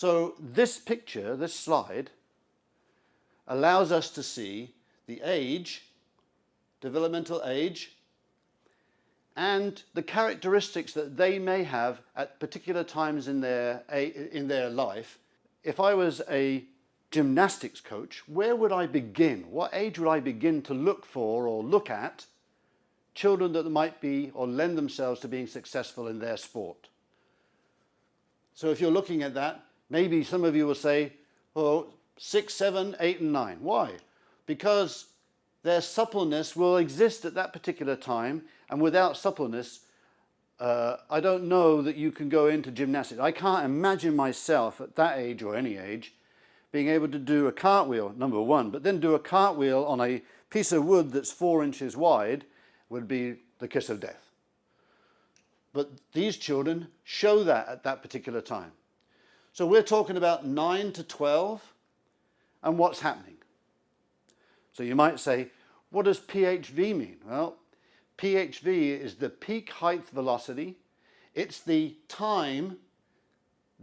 So this picture, this slide, allows us to see the age, developmental age, and the characteristics that they may have at particular times in their, in their life. If I was a gymnastics coach, where would I begin? What age would I begin to look for or look at children that might be or lend themselves to being successful in their sport? So if you're looking at that, maybe some of you will say, oh, six, seven, eight, and nine. Why? Because their suppleness will exist at that particular time, and without suppleness, uh, I don't know that you can go into gymnastics. I can't imagine myself at that age or any age being able to do a cartwheel, number one, but then do a cartwheel on a piece of wood that's four inches wide would be the kiss of death. But these children show that at that particular time. So we're talking about 9 to 12 and what's happening. So you might say, what does PHV mean? Well, PHV is the peak height velocity. It's the time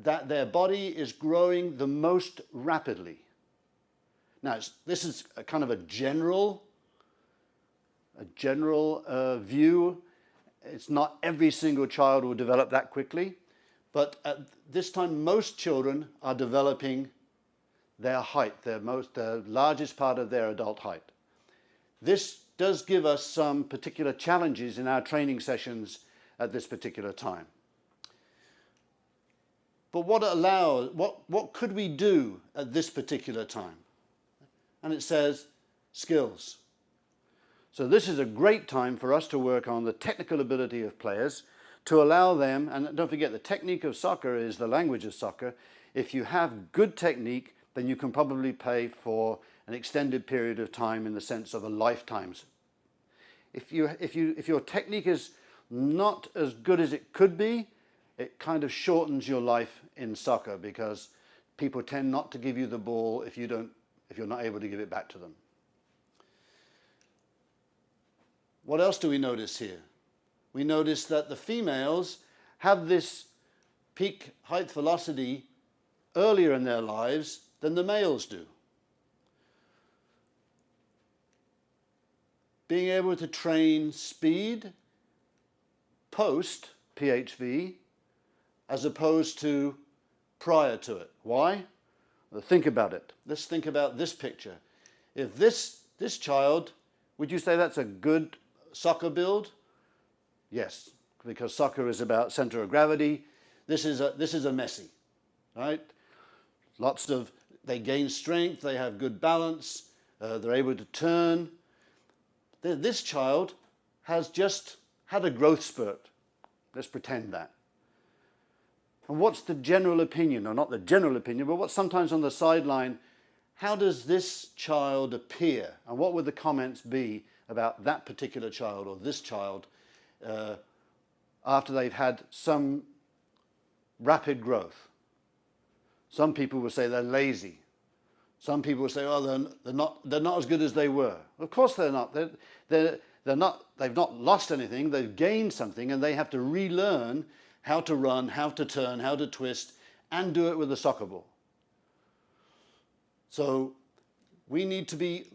that their body is growing the most rapidly. Now, this is a kind of a general, a general uh, view. It's not every single child will develop that quickly, but at this time, most children are developing their height, their most, the largest part of their adult height. This does give us some particular challenges in our training sessions at this particular time. But what allows, what, what could we do at this particular time? And it says skills. So this is a great time for us to work on the technical ability of players to allow them, and don't forget the technique of soccer is the language of soccer. If you have good technique, then you can probably play for an extended period of time in the sense of a lifetime's. If, you, if, you, if your technique is not as good as it could be, it kind of shortens your life in soccer because people tend not to give you the ball if you don't if you're not able to give it back to them. What else do we notice here? We notice that the females have this peak height velocity earlier in their lives than the males do. Being able to train speed post PHV as opposed to prior to it. Why? Well, think about it. Let's think about this picture. If this, this child, would you say that's a good soccer build? Yes, because soccer is about center of gravity. This is a, this is a Messi, right? Lots of, they gain strength, they have good balance, uh, they're able to turn. This child has just had a growth spurt. Let's pretend that. And what's the general opinion, or not the general opinion, but what's sometimes on the sideline, how does this child appear? And what would the comments be about that particular child or this child uh, after they've had some rapid growth? Some people will say they're lazy. Some people will say, oh, they're, they're, not, they're not as good as they were. Of course they're not. They're, they're, they're not. They've not lost anything. They've gained something and they have to relearn how to run, how to turn, how to twist, and do it with a soccer ball. So we need to be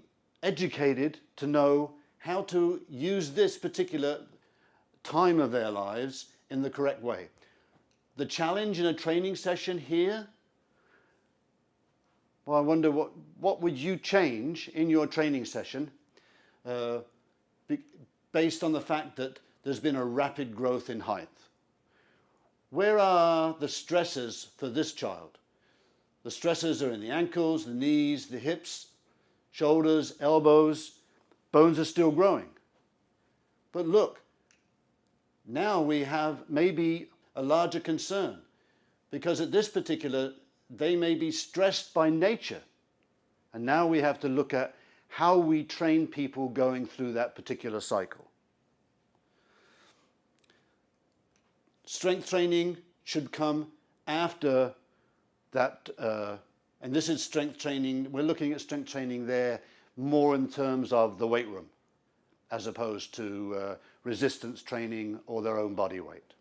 educated to know how to use this particular time of their lives in the correct way. The challenge in a training session here, well, I wonder what, what would you change in your training session uh, based on the fact that there's been a rapid growth in height. Where are the stresses for this child? The stresses are in the ankles, the knees, the hips, shoulders, elbows. Bones are still growing. But look, now we have maybe a larger concern because at this particular, they may be stressed by nature. And now we have to look at how we train people going through that particular cycle. strength training should come after that, uh, and this is strength training, we're looking at strength training there more in terms of the weight room as opposed to uh, resistance training or their own body weight.